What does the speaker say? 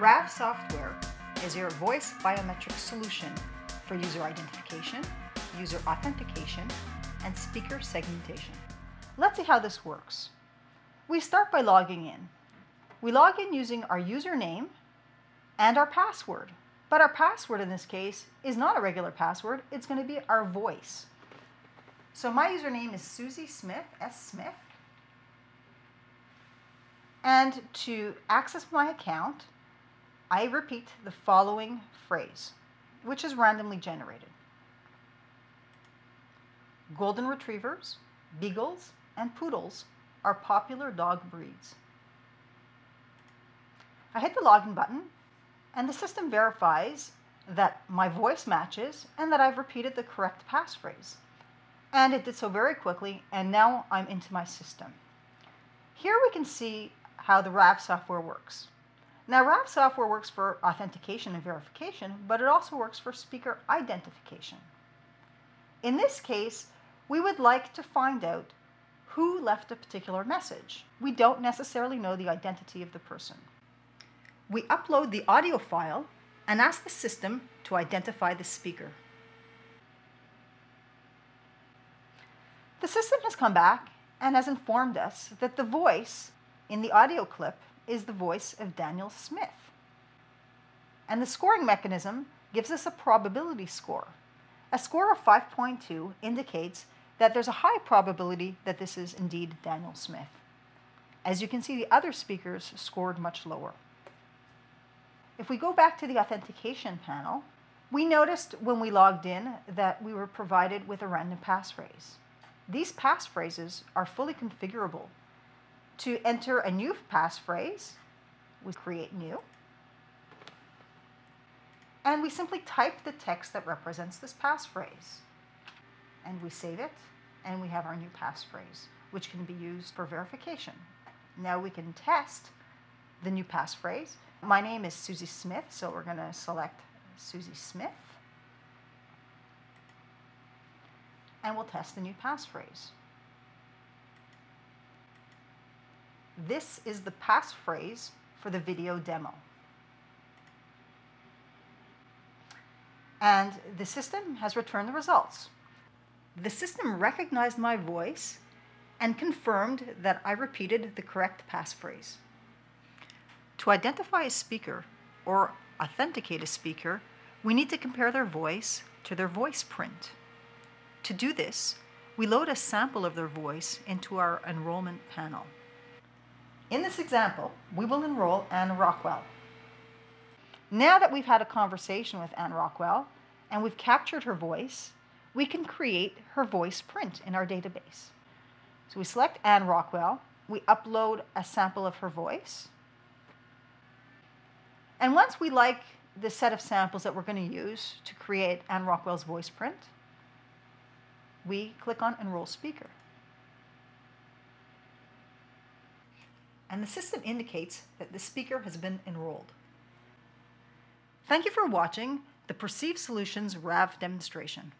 RAV software is your voice biometric solution for user identification, user authentication, and speaker segmentation. Let's see how this works. We start by logging in. We log in using our username and our password. But our password in this case is not a regular password, it's going to be our voice. So my username is Susie Smith, S. Smith. And to access my account, I repeat the following phrase, which is randomly generated. Golden Retrievers, Beagles, and Poodles are popular dog breeds. I hit the login button and the system verifies that my voice matches and that I've repeated the correct passphrase. And it did so very quickly and now I'm into my system. Here we can see how the RAV software works. Now RAV software works for authentication and verification, but it also works for speaker identification. In this case, we would like to find out who left a particular message. We don't necessarily know the identity of the person. We upload the audio file and ask the system to identify the speaker. The system has come back and has informed us that the voice in the audio clip is the voice of Daniel Smith. And the scoring mechanism gives us a probability score. A score of 5.2 indicates that there's a high probability that this is indeed Daniel Smith. As you can see, the other speakers scored much lower. If we go back to the authentication panel, we noticed when we logged in that we were provided with a random passphrase. These passphrases are fully configurable to enter a new passphrase, we create new. And we simply type the text that represents this passphrase. And we save it, and we have our new passphrase, which can be used for verification. Now we can test the new passphrase. My name is Susie Smith, so we're going to select Susie Smith. And we'll test the new passphrase. This is the passphrase for the video demo. And the system has returned the results. The system recognized my voice and confirmed that I repeated the correct passphrase. To identify a speaker or authenticate a speaker, we need to compare their voice to their voice print. To do this, we load a sample of their voice into our enrollment panel. In this example, we will enroll Anne Rockwell. Now that we've had a conversation with Anne Rockwell and we've captured her voice, we can create her voice print in our database. So we select Anne Rockwell, we upload a sample of her voice, and once we like the set of samples that we're going to use to create Anne Rockwell's voice print, we click on Enroll Speaker. and the system indicates that the speaker has been enrolled. Thank you for watching the Perceive Solutions RAV demonstration.